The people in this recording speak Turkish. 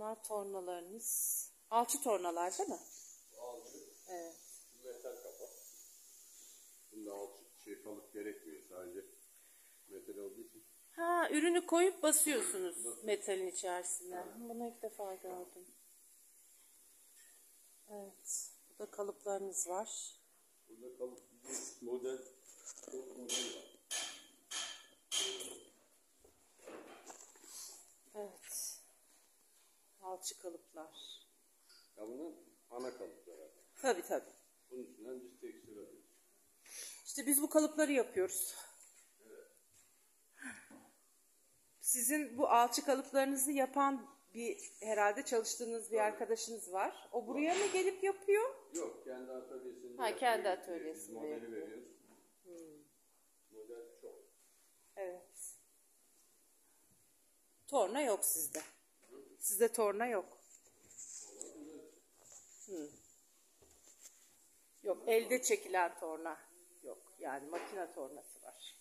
Bunlar tornalarınız. Alçı tornalar değil mi? Alçı, Evet. metal kapak. Bunda alçı şey kalıp gerekmiyor sadece metal olduğu için. Ha ürünü koyup basıyorsunuz metalin içerisine. Bunu ilk defa gördüm. Evet. Burada kalıplarınız var. Burada kalıp model çok model var. Evet. Alçı kalıplar. Ya bunun ana kalıpları. Tabii tabii. Bunun içinden biz tekstil alıyoruz. İşte biz bu kalıpları yapıyoruz. Sizin bu alçı kalıplarınızı yapan bir herhalde çalıştığınız bir arkadaşınız var. O buraya mı gelip yapıyor? Yok kendi atölyesinde. Ha, kendi yapıyor. atölyesinde Biz modeli yapıyor. veriyoruz. Model çok. Evet. Torna yok sizde. Sizde torna yok. Hı. Yok elde çekilen torna yok. Yani makine tornası var.